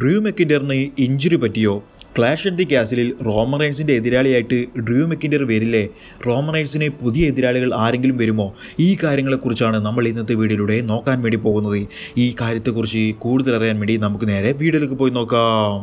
Drew മെക്കിൻഡറിന് injury പറ്റിയോ? Clash at the കാസിലിൽ റോമൻ റൈൻസിന്റെ എതിരാളിയായിട്ട് ഡ്രൂ മെക്കിൻഡർ വരില്ലേ റോമൻ റൈൻസിന് പുതിയ എതിരാളികൾ ആരെങ്കിലും വരുമോ? ഈ കാര്യങ്ങളെക്കുറിച്ചാണ് നമ്മൾ ഇന്നത്തെ വീഡിയോയിലൂടെ നോക്കാൻ വേണ്ടി പോകുന്നത്. ഈ കാര്യത്തെക്കുറിച്ച് കൂടുതൽ അറിയാൻ വേണ്ടി നമുക്ക് നേരെ വീഡിയോയിലേക്ക് പോയി നോക്കാം.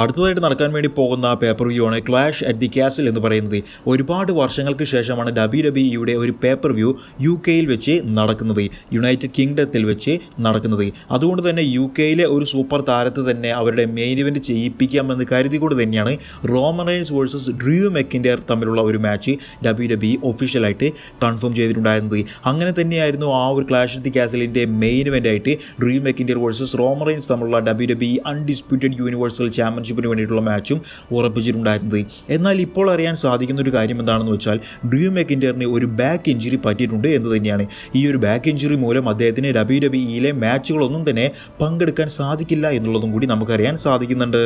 അടുത്തതായിട്ട് നടക്കാൻ വേണ്ടി പോകുന്ന പേപ്പർ വ്യൂ ആണ് ക്ലാഷ് അറ്റ് ദി കാസിൽ എന്ന് പറയുന്നത്. ഒരുപാട് വർഷങ്ങൾക്ക് ശേഷമാണ് ഡബി ഡബിയുടെ ഒരു പേപ്പർ വ്യൂ യു കെയിൽ വെച്ച് നടക്കുന്നത്. യുണൈറ്റഡ് കിങ്ഡത്തിൽ വെച്ച് നടക്കുന്നത്. അതുകൊണ്ട് തന്നെ യു കെയിലെ ഒരു സൂപ്പർ താരത്തെ തന്നെ അവരുടെ മെയിൻ ഇവന്റ് ചെയ്യിപ്പിക്കാമെന്ന് കരുതിക്കൊണ്ട് തന്നെയാണ് റോമൻ റൈൻസ് വേഴ്സസ് ഡ്രൂ മെക്കിന്റെ തമ്മിലുള്ള ഒരു മാച്ച് ഡബി ഡബി ഒഫീഷ്യലായിട്ട് കൺഫേം ചെയ്തിട്ടുണ്ടായിരുന്നത്. അങ്ങനെ തന്നെയായിരുന്നു ആ ഒരു ക്ലാഷ് അറ്റ് ദി കാസിലിന്റെ മെയിൻ ഇവന്റ് ആയിട്ട് Drew McIntyre versus Roman Reigns തമ്മിലുള്ള ഡബി ഡബി അൺഡിസ്പ്യൂട്ടഡ് യൂണിവേഴ്സൽ ചാമ്പ്യൻഷിപ്പിന് വേണ്ടിയിട്ടുള്ള മാച്ചും ഉറപ്പിച്ചിട്ടുണ്ടായിരുന്നത്. എന്നാൽ ഇപ്പോൾ അറിയാൻ സാധിക്കുന്ന ഒരു കാര്യം എന്താണെന്ന് വെച്ചാൽ ഡ്രൂ മെക്കിൻഡറിന് ഒരു ബാക്ക് ഇഞ്ചുറി പറ്റിയിട്ടുണ്ട് എന്ന് തന്നെയാണ്. ഈ ഒരു ബാക്ക് ഇഞ്ചുറി മൂലം അദ്ദേഹത്തിന് ഡബ്ല്യു ഡബ്ല്യുയിലെ മാച്ചുകളൊന്നും തന്നെ പങ്കെടുക്കാൻ സാധിക്കില്ല എന്നുള്ളതും കൂടി നമുക്കറിയാൻ സാധിക്കുന്നുണ്ട്.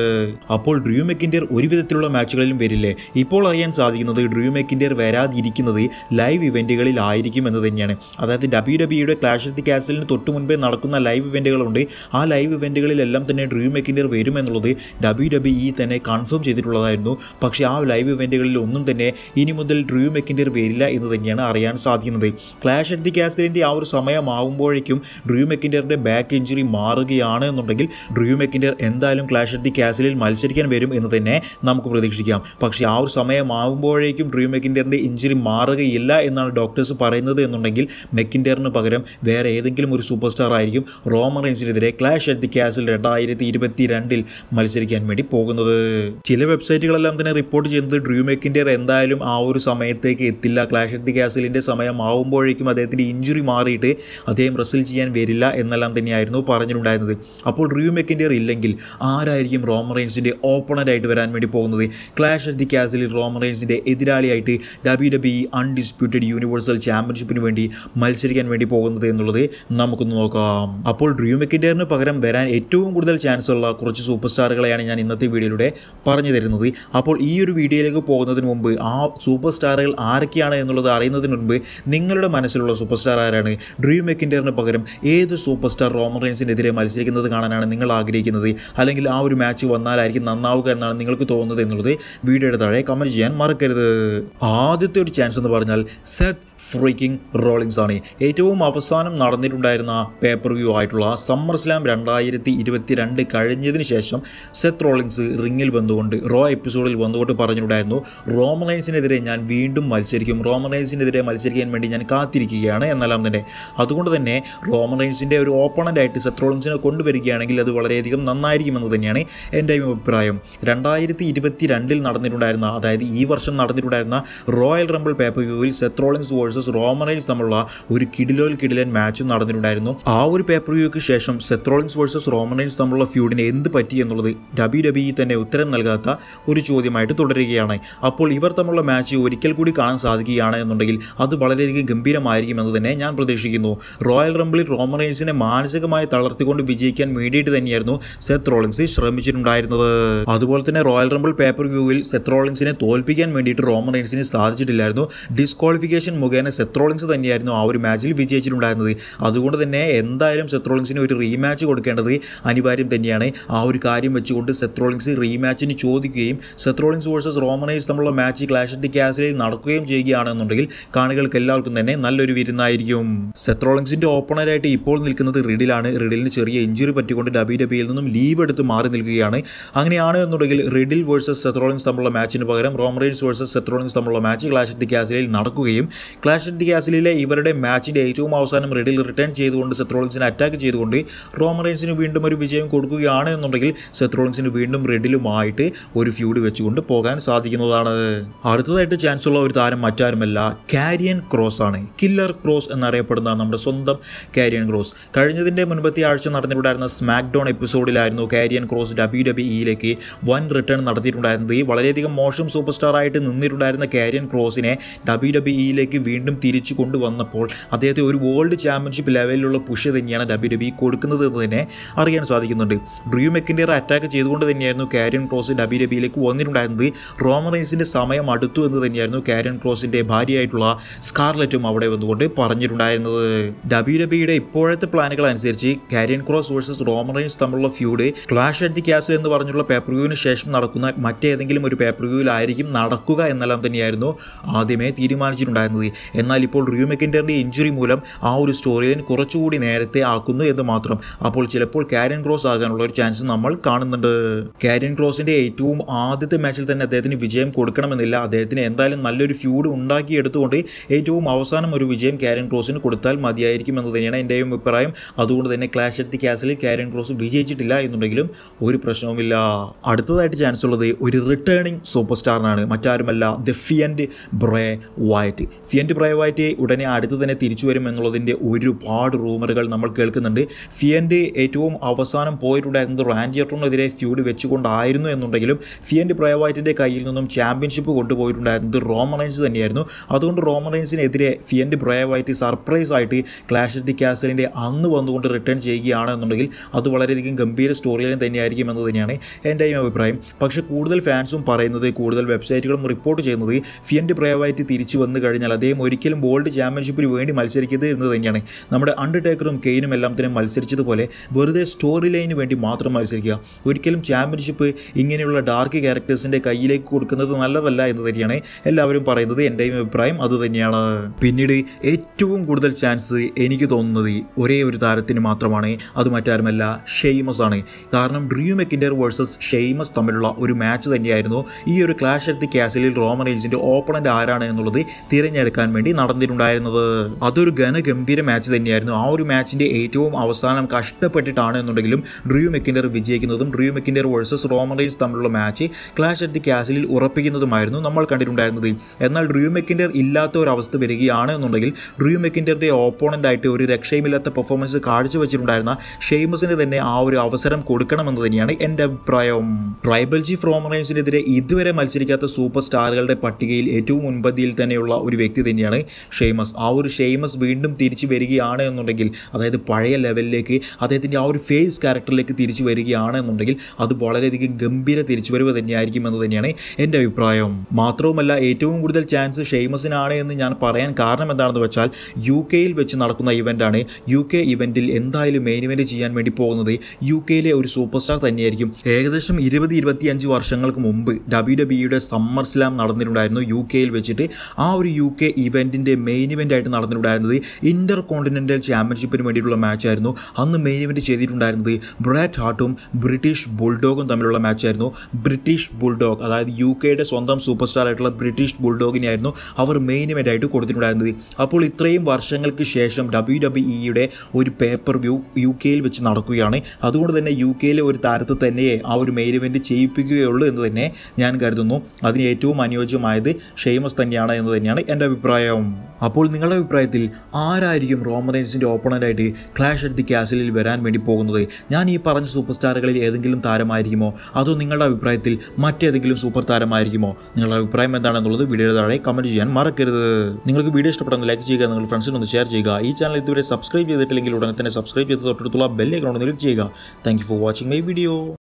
അപ്പോൾ ഡ്രൂ മെക്കിൻഡർ ഒരു വിധത്തിലുള്ള മാച്ചുകളിലും വരില്ലേ? ഇപ്പോൾ അറിയാൻ സാധിക്കുന്നത് ഡ്രൂ മെക്കിൻഡർ വരാതിരിക്കുന്നത് ലൈവ് ഇവന്റുകളിൽ ആയിരിക്കും എന്ന് തന്നെയാണ്. അതായത് ഡബ്ല്യു ഡബ്ല്യുയുടെ ക്ലാഷ് ഓഫ് ദി കാസലിന് തൊട്ട് മുൻപേ നടക്കുന്ന ലൈവ് ഇവന്റുകളുണ്ട് ആ ലൈവ് ഇവന്റുകളിലെല്ലാം തന്നെ ഡ്രൂ മെക്കിൻഡർ വരും എന്നുള്ളത് ഡബ്ല്യു ഡബ്ല്യു ഇ തന്നെ കൺഫേം ചെയ്തിട്ടുള്ളതായിരുന്നു. പക്ഷേ ആ ലൈവ് ഇവന്റുകളിൽ ഒന്നും തന്നെ ഇനി മുതൽ ഡ്രൂ മെക്കിന്റെ വരില്ല എന്ന് തന്നെയാണ് അറിയാൻ സാധിക്കുന്നത്. ക്ലാഷ് അറ്റ് ദി കാസിലിന്റെ ആ ഒരു സമയമാകുമ്പോഴേക്കും ഡ്രൂ മെക്കിന്റെ ബാക്ക് ഇഞ്ചുറി മാറുകയാണ് എന്നുണ്ടെങ്കിൽ ഡ്രൂ മെക്കിന്റെ എന്തായാലും ക്ലാഷ് അറ്റ് ദി കാസിലിൽ മത്സരിക്കാൻ വരും എന്ന് തന്നെ നമുക്ക് പ്രതീക്ഷിക്കാം. പക്ഷേ ആ ഒരു സമയമാകുമ്പോഴേക്കും ഡ്രൂ മെക്കിന്റെ ഇഞ്ചുറി മാറുകയില്ല എന്നാണ് ഡോക്ടേഴ്സ് പറയുന്നത് എന്നുണ്ടെങ്കിൽ മെക്കിന്റെറിന് പകരം വേറെ ഏതെങ്കിലും ഒരു സൂപ്പർ സ്റ്റാർ ആയിരിക്കും. റോമൻ റൈൻസിനെതിരെ ക്ലാഷ് അറ്റ് ദി കാസിൽ രണ്ടായിരത്തി ഇരുപത്തി രണ്ടിൽ മത്സരിക്കാൻ വേണ്ടി പോകുന്നത് ചില വെബ്സൈറ്റുകളെല്ലാം തന്നെ റിപ്പോർട്ട് ചെയ്യുന്നത് ഡ്രൂ മെക്കിൻഡർ എന്തായാലും ആ ഒരു സമയത്തേക്ക് എത്തില്ല. ക്ലാഷ് ഓഫ് ദി കാസിലിന്റെ സമയമാവുമ്പോഴേക്കും അദ്ദേഹത്തിന്റെ ഇഞ്ചുറി മാറിയിട്ട് അദ്ദേഹം റസിൽ ചെയ്യാൻ വരില്ല എന്നെല്ലാം തന്നെയായിരുന്നു പറഞ്ഞിട്ടുണ്ടായിരുന്നത്. അപ്പോൾ ഡ്രൂ മെക്കിൻഡർ ഇല്ലെങ്കിൽ ആരായിരിക്കും റോമൻ റേഞ്ചിന്റെ ഓപ്പണറായിട്ട് വരാൻ വേണ്ടി പോകുന്നത്? ക്ലാഷ് ഓഫ് ദി കാസിലിൽ റോമൻ റേഞ്ചിന്റെ എതിരാളിയായിട്ട് ഡബ്ല്യു ഡബ്ല്യു അൺഡിസ്പ്യൂട്ടഡ് യൂണിവേഴ്സൽ ചാമ്പ്യൻഷിപ്പിന് വേണ്ടി മത്സരിക്കാൻ വേണ്ടി പോകുന്നത് എന്നുള്ളത് നമുക്കൊന്ന് നോക്കാം. അപ്പോൾ ഡ്രൂ മെക്കിന്റെ പകരം വരാൻ ഏറ്റവും കൂടുതൽ ചാൻസ് ഉള്ള കുറച്ച് സൂപ്പർ സ്റ്റാറുകളെയാണ് ഞാൻ ഇന്നത്തെ വീഡിയോയിലൂടെ പറഞ്ഞു തരുന്നത്. അപ്പോൾ ഈ ഒരു വീഡിയോയിലേക്ക് പോകുന്നതിന് മുമ്പ് ആ സൂപ്പർ സ്റ്റാറുകൾ ആരൊക്കെയാണ് എന്നുള്ളത് അറിയുന്നതിന് മുൻപ് നിങ്ങളുടെ മനസ്സിലുള്ള സൂപ്പർ സ്റ്റാർ ആരാണ്? ഡ്രീം മെക്കിന്റെറിന് പകരം ഏത് സൂപ്പർ സ്റ്റാർ റോമൻ റെയിൻസിനെതിരെ മത്സരിക്കുന്നത് കാണാനാണ് നിങ്ങൾ ആഗ്രഹിക്കുന്നത്? അല്ലെങ്കിൽ ആ ഒരു മാച്ച് വന്നാലായിരിക്കും നന്നാവുക എന്നാണ് നിങ്ങൾക്ക് തോന്നുന്നത് എന്നുള്ളത് വീഡിയോയുടെ താഴെ കമന്റ് ചെയ്യാൻ മറക്കരുത്. ആദ്യത്തെ ഒരു ചാൻസ് എന്ന് പറഞ്ഞാൽ സെത്ത് ഫ്രീക്കിംഗ് റോളിങ്സ് ആണ്. ഏറ്റവും അവസാനം നടന്നിട്ടുണ്ടായിരുന്ന പേപ്പർ വ്യൂ ആയിട്ടുള്ള സമ്മർ സ്ലാം രണ്ടായിരത്തി ഇരുപത്തി രണ്ട് കഴിഞ്ഞതിന് ശേഷം സെത്ത് റോളിങ്സ് റിങ്ങിൽ വന്നുകൊണ്ട് റോ എപ്പിസോഡിൽ വന്നുകൊണ്ട് പറഞ്ഞിട്ടുണ്ടായിരുന്നു റോമനൈൻസിനെതിരെ ഞാൻ വീണ്ടും മത്സരിക്കും. റോമൻ റോമനൈൻസിനെതിരെ മത്സരിക്കാൻ വേണ്ടി ഞാൻ കാത്തിരിക്കുകയാണ് എന്നെല്ലാം തന്നെ. അതുകൊണ്ട് തന്നെ റോമൻ റോമനൈൻസിന്റെ ഒരു ഓപ്പണന്റ് ആയിട്ട് സെത്ത് റോളിങ്സിനെ കൊണ്ടുവരികയാണെങ്കിൽ അത് വളരെയധികം നന്നായിരിക്കുമെന്ന് തന്നെയാണ് എന്റെ അഭിപ്രായം. രണ്ടായിരത്തി ഇരുപത്തി രണ്ടിൽ നടന്നിട്ടുണ്ടായിരുന്ന അതായത് ഈ വർഷം നടന്നിട്ടുണ്ടായിരുന്ന റോയൽ റംബിൾ പേപ്പർ വ്യൂവിൽ Seth Rollins versus Roman Reigns തമ്മിലുള്ള ഒരു കിഡിലോൽ കിഡിലൻ മാച്ചും നടന്നിട്ടുണ്ടായിരുന്നു. ആ ഒരു പേപ്പർ വ്യൂക്ക് ശേഷം സെത്രോളിൻസ് വേഴ്സസ് റോമൻ റൈൻസ് തമ്മിലുള്ള ഫ്യൂഡിന് എന്ത് പറ്റി എന്നുള്ളത് ഡബ്ല്യു ഡബ്ല്യു തന്നെ ഉത്തരം നൽകാത്ത ഒരു ചോദ്യമായിട്ട് തുടരുകയാണ്. അപ്പോൾ ഇവർ തമ്മിലുള്ള മാച്ച് ഒരിക്കൽ കൂടി കാണാൻ സാധിക്കുകയാണ് എന്നുണ്ടെങ്കിൽ അത് വളരെയധികം ഗംഭീരമായിരിക്കും എന്ന് തന്നെ ഞാൻ പ്രതീക്ഷിക്കുന്നു. റോയൽ റംബിളിൽ റോമൻ റൈൻസിനെ മാനസികമായി തളർത്തിക്കൊണ്ട് വിജയിക്കാൻ വേണ്ടിയിട്ട് തന്നെയായിരുന്നു സെത്ത് റോളിൻസ് ശ്രമിച്ചിട്ടുണ്ടായിരുന്നത്. അതുപോലെ തന്നെ റോയൽ റംബിൾ പേപ്പർ വ്യൂവിൽ സെത്ത് റോളിൻസിനെ തോൽപ്പിക്കാൻ വേണ്ടിയിട്ട് റോമൻ റൈൻസിന് സാധിച്ചിട്ടില്ലായിരുന്നു. ഡിസ്ക്വാളിഫിക്കേഷൻ മുഖേന സെത്രോളിൻസ് തന്നെയായിരുന്നു ആ ഒരു മാച്ചിൽ വിജയിച്ചിട്ടുണ്ടായിരുന്നത്. അതുകൊണ്ട് തന്നെ എന്തായാലും സെത്രോളിൻസിന് ഒരു റീമാച്ച് കൊടുക്കേണ്ടത് അനിവാര്യം തന്നെയാണ്. ആ ഒരു കാര്യം വെച്ചുകൊണ്ട് സെത്രോളിൻസ് റീമാച്ചിന് ചോദിക്കുകയും Seth Rollins versus Roman Reigns തമ്മിലുള്ള മാച്ച് ക്ലാഷ് ഓഫ് ദി കാസിലിൽ നടക്കുകയും ചെയ്യുകയാണെന്നുണ്ടെങ്കിൽ കാണികൾക്ക് എല്ലാവർക്കും തന്നെ നല്ലൊരു വിരുന്നായിരിക്കും. സെത്രോളിൻസിന്റെ ഓപ്പണറായിട്ട് ഇപ്പോൾ നിൽക്കുന്നത് റിഡിലാണ്. റിഡിലിന് ചെറിയ ഇഞ്ചുറി പറ്റിക്കൊണ്ട് ഡബി ഡബിയിൽ നിന്നും ലീവ് എടുത്ത് മാറി നിൽക്കുകയാണ്. അങ്ങനെയാണ് എന്നുണ്ടെങ്കിൽ റിഡിൽ വേഴ്സസ് സെത്രോളിൻസ് തമ്മിലുള്ള മാച്ചിന് പകരം Roman Reigns versus Seth Rollins തമ്മിലുള്ള മാച്ച് ക്ലാഷ് ഓഫ് ദി കാസിലിൽ നടക്കുകയും ക്ലാഷ് അറ്റ് ദി കാസിലെ ഇവരുടെ മാച്ചിന്റെ ഏറ്റവും അവസാനം റെഡിൽ റിട്ടേൺ ചെയ്തുകൊണ്ട് സെത്രോളിൻസിനെ അറ്റാക്ക് ചെയ്തുകൊണ്ട് റോമറേൻസിന് വീണ്ടും ഒരു വിജയം കൊടുക്കുകയാണ് എന്നുണ്ടെങ്കിൽ സെത്രോളിൻസിന് വീണ്ടും റെഡിലുമായിട്ട് ഒരു ഫ്യൂഡ് വെച്ചുകൊണ്ട് പോകാൻ സാധിക്കുന്നതാണ്. അടുത്തതായിട്ട് ചാൻസ് ഉള്ള ഒരു താരം മറ്റാരുമല്ല കാരിയൻ ക്രോസ് ആണ്. കില്ലർ ക്രോസ് എന്നറിയപ്പെടുന്ന നമ്മുടെ സ്വന്തം കാരിയൻ ക്രോസ് കഴിഞ്ഞതിന്റെ മുൻപത്തെ ആഴ്ച നടന്നിട്ടുണ്ടായിരുന്ന സ്മാക്ക് ഡൗൺ എപ്പിസോഡിലായിരുന്നു കാരിയൻ ക്രോസ് ഡബ്ല്യു ഡബ്ല്യു ഇയിലേക്ക് വൻ റിട്ടേൺ നടത്തിയിട്ടുണ്ടായിരുന്നത്. വളരെയധികം മോശം സൂപ്പർ സ്റ്റാർ ആയിട്ട് നിന്നിട്ടുണ്ടായിരുന്ന കാരിയൻ ക്രോസിനെ ഡബ്ല്യു ഡബ്ല്യു ഇയിലേക്ക് വീണ്ടും തിരിച്ചു കൊണ്ടുവന്നപ്പോൾ അദ്ദേഹത്തെ ഒരു വേൾഡ് ചാമ്പ്യൻഷിപ്പ് ലെവലിലുള്ള പുഷ് തന്നെയാണ് ഡബ്ല്യു ഡബ്ല്യു കൊടുക്കുന്നത് എന്ന് തന്നെ അറിയാൻ സാധിക്കുന്നുണ്ട്. ഡ്രൂ മെക്കിന്റെ അറ്റാക്ക് ചെയ്തുകൊണ്ട് തന്നെയായിരുന്നു കാരിയൻ ക്രോസ് ഡബ്ല്യു ഡബ്ല്യുയിലേക്ക് വന്നിട്ടുണ്ടായിരുന്നത്. റോമറൈൻസിന്റെ സമയം അടുത്തു എന്ന് തന്നെയായിരുന്നു കാരിയൻ ക്രോസിന്റെ ഭാര്യയായിട്ടുള്ള സ്കാർലെറ്റും അവിടെ വന്നുകൊണ്ട് പറഞ്ഞിട്ടുണ്ടായിരുന്നത്. ഡബ്ല്യു ഡബിയുടെ ഇപ്പോഴത്തെ പ്ലാനുകൾ അനുസരിച്ച് കാരിയൻ ക്രോസ് വേഴ്സസ് റോമറൈൻസ് തമ്മിലുള്ള feud clash at the castle എന്ന് പറഞ്ഞുള്ള പേപ്പർ വ്യൂവിന് ശേഷം നടക്കുന്ന മറ്റേതെങ്കിലും ഒരു പേപ്പർ വ്യൂവിലായിരിക്കും നടക്കുക എന്നെല്ലാം തന്നെയായിരുന്നു ആദ്യമേ തീരുമാനിച്ചിട്ടുണ്ടായിരുന്നത്. എന്നാൽ ഇപ്പോൾ റിയു മെക്കിന്റെ ഇഞ്ചുറി മൂലം ആ ഒരു സ്റ്റോറി ലൈൻ കുറച്ചുകൂടി നേരത്തെ ആക്കുന്നു എന്ന് മാത്രം. അപ്പോൾ ചിലപ്പോൾ കാരിയൻ ക്രോസ് ആകാനുള്ള ഒരു ചാൻസ് നമ്മൾ കാണുന്നുണ്ട്. കാരിയൻ ക്രോസിന്റെ ഏറ്റവും ആദ്യത്തെ മാച്ചിൽ തന്നെ അദ്ദേഹത്തിന് വിജയം കൊടുക്കണമെന്നില്ല. അദ്ദേഹത്തിന് എന്തായാലും നല്ലൊരു ഫ്യൂഡ് ഉണ്ടാക്കിയെടുത്തുകൊണ്ട് ഏറ്റവും അവസാനം ഒരു വിജയം കാരിയൻ ക്രോസിന് കൊടുത്താൽ മതിയായിരിക്കും എന്ന് തന്നെയാണ് എന്റെയും അഭിപ്രായം. അതുകൊണ്ട് തന്നെ clash at the Karrion Kross വിജയിച്ചിട്ടില്ല എന്നുണ്ടെങ്കിലും ഒരു പ്രശ്നവുമില്ല. അടുത്തതായിട്ട് ചാൻസ് ഉള്ളത് ഒരു റിട്ടേണിംഗ് സൂപ്പർ സ്റ്റാറിനാണ് മറ്റാരുമല്ല the Fiend Bray Wyatt Fiend Bray പ്രൈവാറ്റി ഉടനെ അടുത്ത് തന്നെ തിരിച്ചു വരും എന്നുള്ളതിന്റെ ഒരുപാട് റൂമറുകൾ നമ്മൾ കേൾക്കുന്നുണ്ട്. ഫിയന്റെ ഏറ്റവും അവസാനം പോയിട്ടുണ്ടായിരുന്നത് റാൻഡിയർട്ടോണെതിരെ ഫ്യൂഡ് വെച്ചുകൊണ്ടായിരുന്നു എന്നുണ്ടെങ്കിലും ഫിയന്റെ പ്രൈവാറ്റിന്റെ കയ്യിൽ നിന്നും ചാമ്പ്യൻഷിപ്പ് കൊണ്ടുപോയിട്ടുണ്ടായിരുന്നത് റോമറൈൻസ് തന്നെയായിരുന്നു. അതുകൊണ്ട് റോമറൈൻസിനെതിരെ ഫിയൻഡ് ഫിയന്റെ പ്രൈവാറ്റി സർപ്രൈസ് ആയിട്ട് ക്ലാഷ് ഓഫ് ദി കാസലിന്റെ അന്ന് വന്നുകൊണ്ട് റിട്ടേൺ ചെയ്യുകയാണ് എന്നുണ്ടെങ്കിൽ അത് വളരെയധികം ഗംഭീര സ്റ്റോറി ലൈൻ തന്നെയായിരിക്കും എന്ന് തന്നെയാണ് എന്റെയും അഭിപ്രായം. പക്ഷേ കൂടുതൽ ഫാൻസും പറയുന്നത് കൂടുതൽ വെബ്സൈറ്റുകളും റിപ്പോർട്ട് ചെയ്യുന്നത് ഫിയന്റെ പ്രൈവാറ്റി തിരിച്ചു വന്നു കഴിഞ്ഞാൽ അദ്ദേഹം ഒരിക്കലും വേൾഡ് ചാമ്പ്യൻഷിപ്പിന് വേണ്ടി മത്സരിക്കരുത് എന്ന് തന്നെയാണ്. നമ്മുടെ അണ്ടർടേക്കറും കെയിനും എല്ലാം തന്നെ മത്സരിച്ചതുപോലെ വെറുതെ സ്റ്റോറി ലൈനിന് വേണ്ടി മാത്രം മത്സരിക്കുക. ഒരിക്കലും ചാമ്പ്യൻഷിപ്പ് ഇങ്ങനെയുള്ള ഡാർക്ക് ക്യാരക്ടേഴ്സിന്റെ കയ്യിലേക്ക് കൊടുക്കുന്നത് നല്ലതല്ല എന്ന് തന്നെയാണ് എല്ലാവരും പറയുന്നത്. എന്റെയും അഭിപ്രായം അത് തന്നെയാണ്. പിന്നീട് ഏറ്റവും കൂടുതൽ ചാൻസ് എനിക്ക് തോന്നുന്നത് ഒരേ ഒരു താരത്തിന് മാത്രമാണ്. അത് മറ്റാരുമല്ല ഷെയ്മസ് ആണ്. കാരണം ഡ്രീം മെക്കിൻഡർ വേഴ്സസ് ഷെയ്മസ് തമ്മിലുള്ള ഒരു മാച്ച് തന്നെയായിരുന്നു. ഈ ഒരു ക്ലാഷ് എത്തി കാസലിൽ റോമൻ റീൽസിന്റെ ഓപ്പണന്റ് ആരാണ് എന്നുള്ളത് തിരഞ്ഞെടുക്കാൻ വേണ്ടി നടന്നിട്ടുണ്ടായിരുന്നത്. അതൊരു ഘനഗംഭീര മാച്ച് തന്നെയായിരുന്നു. ആ ഒരു മാച്ചിന്റെ ഏറ്റവും അവസാനം കഷ്ടപ്പെട്ടിട്ടാണ് എന്നുണ്ടെങ്കിലും Drew McIntyre വിജയിക്കുന്നതും Drew McIntyre versus Roman Reigns തമ്മിലുള്ള മാച്ച് ക്ലാഷ് അറ്റ് ദി കാസിലിൽ ഉറപ്പിക്കുന്നതുമായിരുന്നു നമ്മൾ കണ്ടിട്ടുണ്ടായിരുന്നത്. എന്നാൽ ഡ്രൂ മെക്കിൻഡർ ഇല്ലാത്ത ഒരു അവസ്ഥ വരികയാണ് എന്നുണ്ടെങ്കിൽ ഡ്രൂ ഓപ്പോണന്റ് ആയിട്ട് ഒരു രക്ഷയുമില്ലാത്ത പെർഫോമൻസ് കാഴ്ചവെച്ചിട്ടുണ്ടായിരുന്ന ഷെയ്മസിന് തന്നെ ആ ഒരു അവസരം കൊടുക്കണമെന്ന് തന്നെയാണ് എന്റെ അഭിപ്രായം. ട്രൈബൽ ചീഫ് റോമൻ റെയിൻസിനെതിരെ ഇതുവരെ മത്സരിക്കാത്ത സൂപ്പർ സ്റ്റാറുകളുടെ പട്ടികയിൽ ഏറ്റവും മുൻപന്തിയിൽ തന്നെയുള്ള ഒരു വ്യക്തി ഷെയ്മസ്. ആ ഒരു ഷെയ്മസ് വീണ്ടും തിരിച്ചു വരികയാണ് എന്നുണ്ടെങ്കിൽ അതായത് പഴയ ലെവലിലേക്ക് അദ്ദേഹത്തിന്റെ ആ ഒരു ഫേസ് ക്യാരക്ടറിലേക്ക് തിരിച്ചു വരികയാണ് എന്നുണ്ടെങ്കിൽ അത് വളരെയധികം ഗംഭീര തിരിച്ചുവരവ് തന്നെയായിരിക്കും എന്ന് തന്നെയാണ് എന്റെ അഭിപ്രായം. മാത്രവുമല്ല ഏറ്റവും കൂടുതൽ ചാൻസ് ഷെയ്മസിനാണ് എന്ന് ഞാൻ പറയാൻ കാരണം എന്താണെന്ന് വെച്ചാൽ യു കെയിൽ വെച്ച് നടക്കുന്ന ഇവന്റാണ്. യു കെ ഇവന്റിൽ എന്തായാലും മെയിൻ ഇവന്റ് ചെയ്യാൻ വേണ്ടി പോകുന്നത് യു കെയിലെ ഒരു സൂപ്പർ സ്റ്റാർ തന്നെയായിരിക്കും. ഏകദേശം ഇരുപത് ഇരുപത്തിയഞ്ച് വർഷങ്ങൾക്ക് മുമ്പ് ഡബ്ല്യു ഡബ്ല്യുയുടെ സമ്മർ സ്ലാം നടന്നിട്ടുണ്ടായിരുന്നു യു കെയിൽ വെച്ചിട്ട്. ആ ഒരു യു കെ ഇവന്റിന്റെ മെയിൻ ഇവന്റ് ആയിട്ട് നടന്നിട്ടുണ്ടായിരുന്നത് ഇന്റർ കോണ്ടിനെന്റൽ ചാമ്പ്യൻഷിപ്പിന് വേണ്ടിയിട്ടുള്ള മാച്ചായിരുന്നു അന്ന് മെയിൻ ഇവന്റ് ചെയ്തിട്ടുണ്ടായിരുന്നത് ബ്രാറ്റ് ഹാർട്ടും ബ്രിട്ടീഷ് ബുൾഡോഗും തമ്മിലുള്ള മാച്ചായിരുന്നു ബ്രിട്ടീഷ് ബുൾഡോഗ് അതായത് യു കെയുടെ സ്വന്തം സൂപ്പർ സ്റ്റാർ ആയിട്ടുള്ള ബ്രിട്ടീഷ് ബുൾഡോഗിനെയായിരുന്നു അവർ മെയിൻ ഇവന്റ് ആയിട്ട് കൊടുത്തിട്ടുണ്ടായിരുന്നത്. അപ്പോൾ ഇത്രയും വർഷങ്ങൾക്ക് ശേഷം ഡബ്ല്യു ഡബ്ല്യു ഇയുടെ ഒരു പേപ്പർ വ്യൂ യു കെയിൽ വെച്ച് നടക്കുകയാണ്. അതുകൊണ്ട് തന്നെ യു കെയിലെ ഒരു താരത്തെ തന്നെയേ ആ ഒരു മെയിൻ ഇവന്റ് ചെയ്യിപ്പിക്കുകയുള്ളൂ എന്ന് തന്നെ ഞാൻ കരുതുന്നു. അതിന് ഏറ്റവും അനുയോജ്യമായത് ഷെയ്മസ് തന്നെയാണ് എന്ന് തന്നെയാണ് എന്റെ അഭിപ്രായം. അപ്പോൾ നിങ്ങളുടെ അഭിപ്രായത്തിൽ ആരായിരിക്കും റോമൻ റേൻസിന്റെ ഓപ്പണന്റായിട്ട് ക്ലാഷ് അറ്റ് ദി കാസലിൽ വരാൻ വേണ്ടി പോകുന്നത്? ഞാൻ ഈ പറഞ്ഞ സൂപ്പർ സ്റ്റാറുകളിൽ ഏതെങ്കിലും താരമായിരിക്കുമോ? അതോ നിങ്ങളുടെ അഭിപ്രായത്തിൽ മറ്റേതെങ്കിലും സൂപ്പർ താരമായിരിക്കുമോ? നിങ്ങളുടെ അഭിപ്രായം എന്താണെന്നുള്ളത് വീഡിയോയുടെ താഴെ കമന്റ് ചെയ്യാൻ മറക്കരുത്. നിങ്ങൾക്ക് വീഡിയോ ഇഷ്ടപ്പെടുന്ന ലൈക്ക് ചെയ്യുക നിങ്ങൾ ഫ്രണ്ട്സിനൊന്ന് ഷെയർ ചെയ്യുക. ഈ ചാനൽ ഇതുവരെ സബ്സ്ക്രൈബ് ചെയ്തിട്ടില്ലെങ്കിൽ ഉടനെ തന്നെ സബ്സ്ക്രൈബ് ചെയ്ത് തൊട്ടടുത്തുള്ള ബെല്ലൈക്കൺ ക്ലിക്ക് ചെയ്യുക. Thank for watching my video